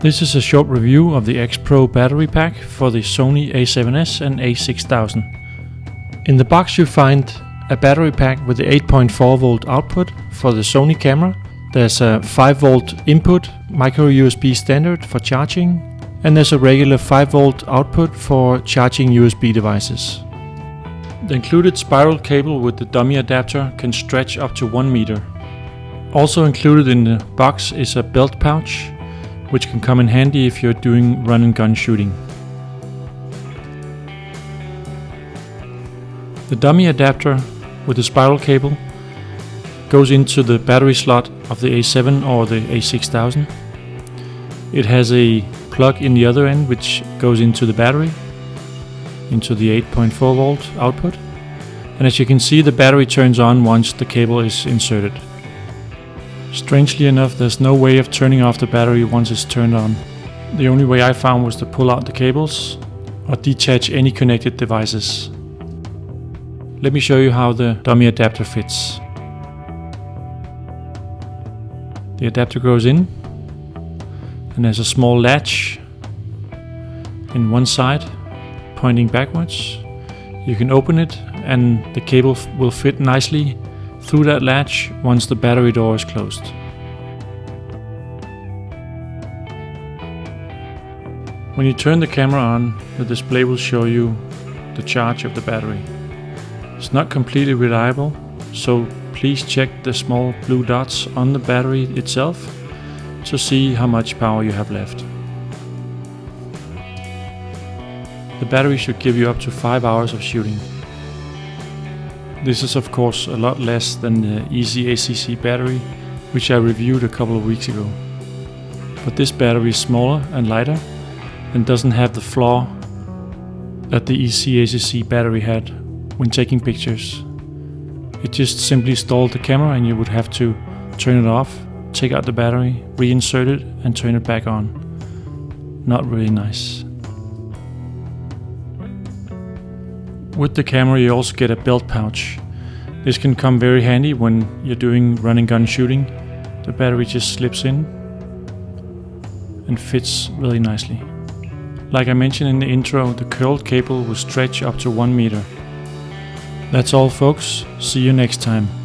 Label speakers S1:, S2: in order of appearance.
S1: This is a short review of the Ex-Pro battery pack for the Sony a7S and a6000. In the box you find a battery pack with the 8.4 volt output for the Sony camera. There's a 5 volt input micro USB standard for charging and there's a regular 5 volt output for charging USB devices. The included spiral cable with the dummy adapter can stretch up to 1 meter. Also included in the box is a belt pouch which can come in handy if you're doing run and gun shooting. The dummy adapter with the spiral cable goes into the battery slot of the A7 or the A6000. It has a plug in the other end which goes into the battery, into the 8.4 volt output. And as you can see the battery turns on once the cable is inserted. Strangely enough there's no way of turning off the battery once it's turned on. The only way I found was to pull out the cables or detach any connected devices. Let me show you how the dummy adapter fits. The adapter goes in and there's a small latch in one side pointing backwards. You can open it and the cable will fit nicely through that latch once the battery door is closed. When you turn the camera on, the display will show you the charge of the battery. It's not completely reliable, so please check the small blue dots on the battery itself to see how much power you have left. The battery should give you up to 5 hours of shooting. This is of course a lot less than the Easy ACC battery, which I reviewed a couple of weeks ago. But this battery is smaller and lighter and doesn't have the flaw that the EasyACC battery had when taking pictures. It just simply stalled the camera and you would have to turn it off, take out the battery, reinsert it and turn it back on. Not really nice. With the camera you also get a belt pouch. This can come very handy when you're doing run and gun shooting. The battery just slips in and fits really nicely. Like I mentioned in the intro, the curled cable will stretch up to 1 meter. That's all folks, see you next time.